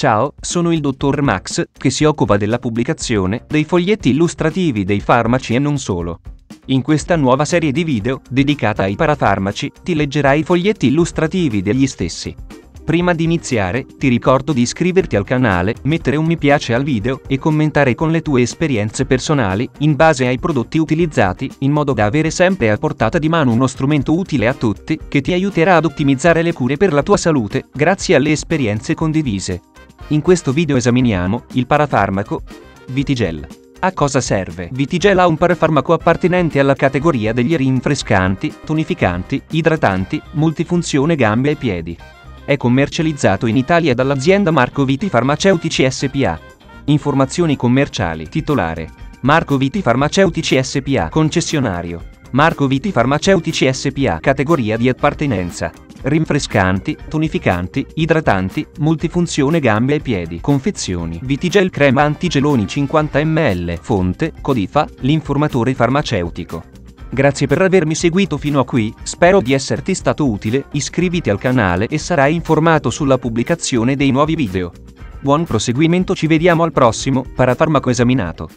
Ciao, sono il dottor Max, che si occupa della pubblicazione dei foglietti illustrativi dei farmaci e non solo. In questa nuova serie di video, dedicata ai parafarmaci, ti leggerai i foglietti illustrativi degli stessi. Prima di iniziare, ti ricordo di iscriverti al canale, mettere un mi piace al video e commentare con le tue esperienze personali, in base ai prodotti utilizzati, in modo da avere sempre a portata di mano uno strumento utile a tutti, che ti aiuterà ad ottimizzare le cure per la tua salute, grazie alle esperienze condivise. In questo video esaminiamo il parafarmaco Vitigel. A cosa serve? Vitigel ha un parafarmaco appartenente alla categoria degli rinfrescanti, tonificanti, idratanti, multifunzione gambe e piedi. È commercializzato in Italia dall'azienda Marco Viti Farmaceutici SPA. Informazioni commerciali. Titolare. Marco Viti Farmaceutici SPA. Concessionario. Marco Viti Farmaceutici SPA. Categoria di appartenenza rinfrescanti, tonificanti, idratanti, multifunzione gambe e piedi. Confezioni. Vitigel crema antigeloni 50 ml. Fonte, Codifa, l'informatore farmaceutico. Grazie per avermi seguito fino a qui, spero di esserti stato utile, iscriviti al canale e sarai informato sulla pubblicazione dei nuovi video. Buon proseguimento ci vediamo al prossimo, parafarmaco esaminato.